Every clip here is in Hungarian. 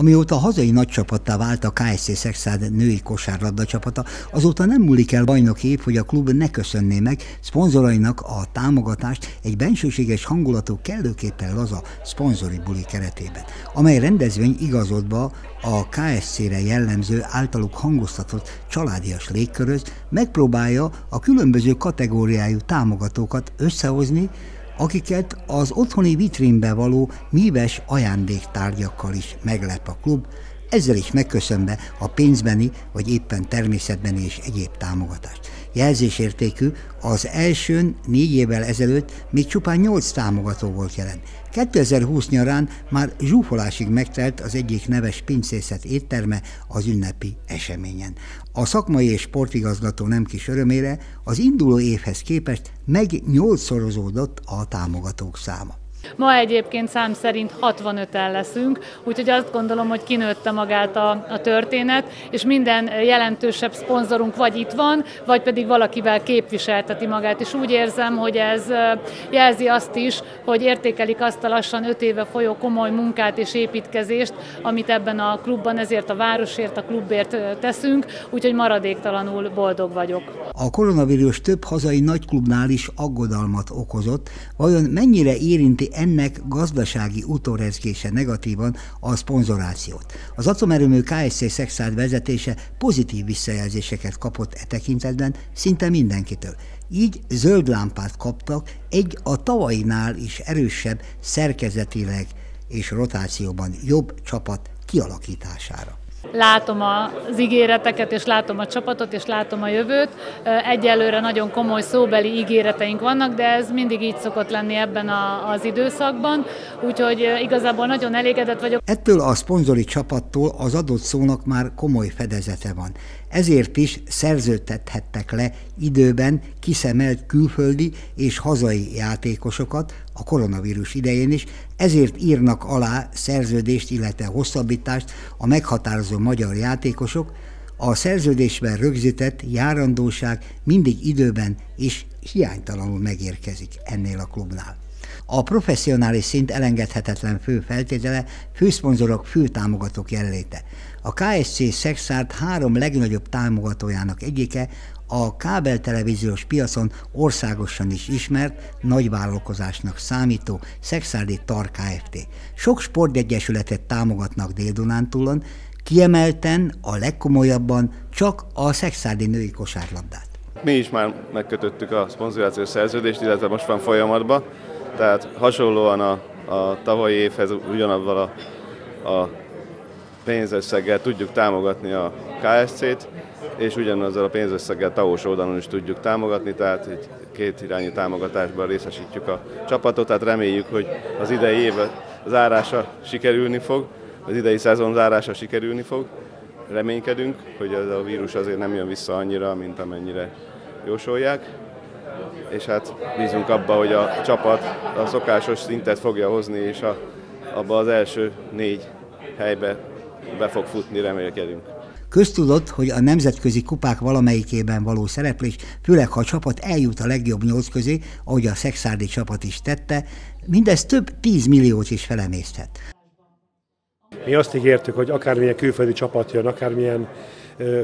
Amióta a hazai nagycsapattá vált a KSC Szexád női kosárlabda csapata, azóta nem múlik el bajnok év, hogy a klub ne köszönné meg szponzorainak a támogatást egy bensőséges hangulatú kellőképpen laza szponzori buli keretében, amely rendezvény igazodva a KSC-re jellemző általuk hangoztatott családias légköröz megpróbálja a különböző kategóriájú támogatókat összehozni, akiket az otthoni vitrínbe való míves ajándéktárgyakkal is meglep a klub, ezzel is megköszönve a pénzbeni vagy éppen természetbeni és egyéb támogatást. Jelzésértékű, az elsőn négy évvel ezelőtt még csupán nyolc támogató volt jelen. 2020 nyarán már zsúfolásig megtelt az egyik neves pincészet étterme az ünnepi eseményen. A szakmai és sportigazgató nem kis örömére az induló évhez képest meg nyolcszorozódott a támogatók száma. Ma egyébként szám szerint 65-en leszünk, úgyhogy azt gondolom, hogy kinőtte magát a, a történet, és minden jelentősebb szponzorunk vagy itt van, vagy pedig valakivel képviselteti magát, és úgy érzem, hogy ez jelzi azt is, hogy értékelik azt a lassan 5 éve folyó komoly munkát és építkezést, amit ebben a klubban ezért a városért, a klubért teszünk, úgyhogy maradéktalanul boldog vagyok. A koronavírus több hazai nagyklubnál is aggodalmat okozott, vajon mennyire érinti ennek gazdasági utórezgése negatívan a szponzorációt. Az atomerőmű KSC Szexád vezetése pozitív visszajelzéseket kapott e tekintetben szinte mindenkitől. Így zöld lámpát kaptak egy a tavainál is erősebb szerkezetileg és rotációban jobb csapat kialakítására látom az ígéreteket, és látom a csapatot, és látom a jövőt. Egyelőre nagyon komoly szóbeli ígéreteink vannak, de ez mindig így szokott lenni ebben a, az időszakban, úgyhogy igazából nagyon elégedett vagyok. Ettől a szponzori csapattól az adott szónak már komoly fedezete van. Ezért is szerződtethettek le időben kiszemelt külföldi és hazai játékosokat a koronavírus idején is, ezért írnak alá szerződést, illetve hosszabbítást a meghatározó magyar játékosok, a szerződésben rögzített járandóság mindig időben és hiánytalanul megérkezik ennél a klubnál. A professzionális szint elengedhetetlen fő feltétele főszponzorok, fő támogatók jelenléte. A KSC Szexárd három legnagyobb támogatójának egyike a kábeltelevíziós piacon országosan is ismert, nagyvállalkozásnak számító Szexárdi Tar Kft. Sok sportegyesületet támogatnak Dél-Dunántúlon, kiemelten a legkomolyabban csak a Szexárdi női kosárlabdát. Mi is már megkötöttük a szponzorációs szerződést, illetve most van folyamatban, tehát hasonlóan a, a tavalyi évhez ugyanabban a, a pénzösszeggel tudjuk támogatni a KSC-t, és ugyanazzal a pénzösszeggel TAOS oldalon is tudjuk támogatni, tehát egy két irányú támogatásban részesítjük a csapatot, tehát reméljük, hogy az idei év zárása sikerülni fog, az idei szezon zárása sikerülni fog. Reménykedünk, hogy ez a vírus azért nem jön vissza annyira, mint amennyire jósolják és hát bízunk abba, hogy a csapat a szokásos szintet fogja hozni, és a, abba az első négy helybe be fog futni, remélkedünk. Köztudott, hogy a nemzetközi kupák valamelyikében való szereplés, főleg ha a csapat eljut a legjobb nyolc közé, ahogy a szexárdi csapat is tette, mindez több 10 milliót is felemészthet. Mi azt ígértük, hogy akármilyen külföldi csapat jön, akármilyen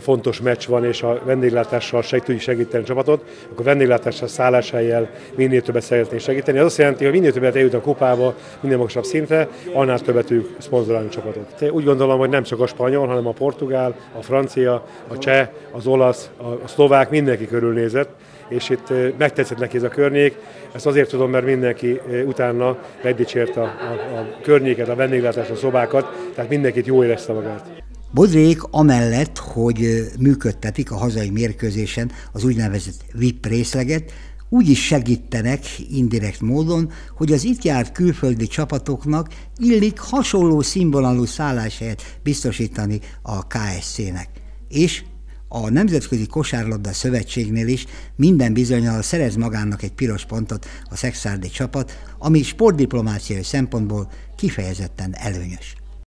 fontos meccs van, és a vendéglátással seg, tudjuk segíteni a csapatot, akkor vendéglátással, szálláshelyjel minél többet szeretnénk segíteni. Ez azt jelenti, hogy minél többet eljut a kupába, minél magasabb szintre, annál többet tudjuk szponzorálni a csapatot. Úgy gondolom, hogy nem csak a spanyol, hanem a portugál, a francia, a cseh, az olasz, a szlovák, mindenki körülnézett, és itt megtetszett neki ez a környék. Ezt azért tudom, mert mindenki utána megdicsért a, a, a környéket, a vendéglátást, a szobákat, tehát mindenkit jó érezte magát. Bodrék amellett, hogy működtetik a hazai mérkőzésen az úgynevezett VIP részleget, úgy is segítenek indirekt módon, hogy az itt járt külföldi csapatoknak illik hasonló színvonalú szálláshelyet biztosítani a KSC-nek. És a Nemzetközi Kosárlabda Szövetségnél is minden bizonyal szerez magának egy piros pontot a szexárdi csapat, ami sportdiplomáciai szempontból kifejezetten előnyös.